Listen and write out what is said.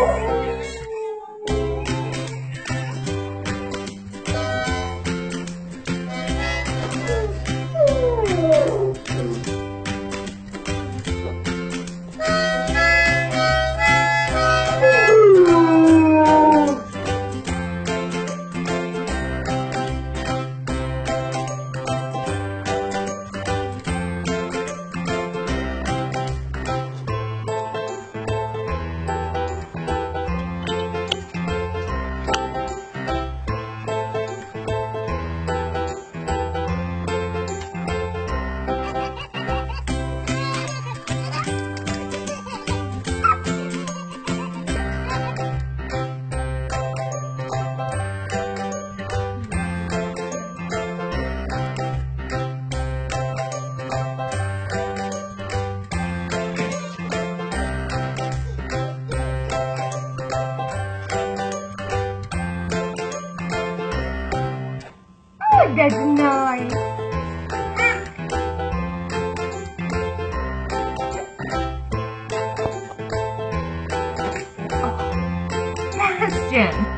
Woo! That's nice, Question.